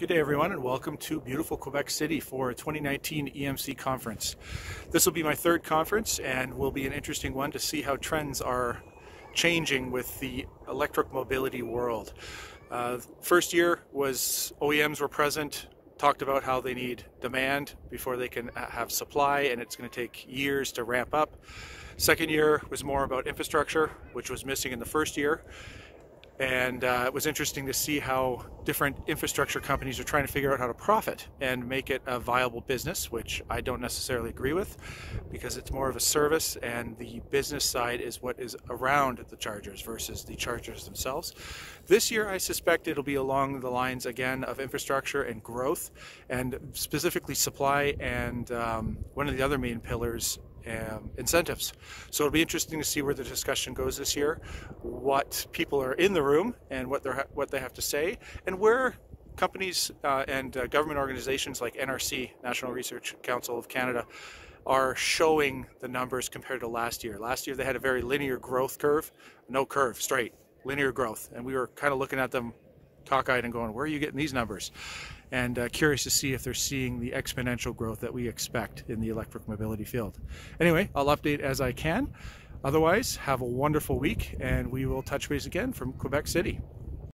Good day, everyone, and welcome to beautiful Quebec City for 2019 EMC conference. This will be my third conference and will be an interesting one to see how trends are changing with the electric mobility world. Uh, first year was OEMs were present, talked about how they need demand before they can have supply, and it's going to take years to ramp up. Second year was more about infrastructure, which was missing in the first year. And uh, it was interesting to see how different infrastructure companies are trying to figure out how to profit and make it a viable business, which I don't necessarily agree with because it's more of a service and the business side is what is around the chargers versus the chargers themselves. This year, I suspect it'll be along the lines again of infrastructure and growth and specifically supply and um, one of the other main pillars um, incentives. So it'll be interesting to see where the discussion goes this year, what people are in the room and what they what they have to say, and where companies uh, and uh, government organizations like NRC, National Research Council of Canada, are showing the numbers compared to last year. Last year they had a very linear growth curve, no curve, straight linear growth, and we were kind of looking at them cockeyed and going, where are you getting these numbers? And uh, curious to see if they're seeing the exponential growth that we expect in the electric mobility field. Anyway, I'll update as I can. Otherwise, have a wonderful week and we will touch base again from Quebec City.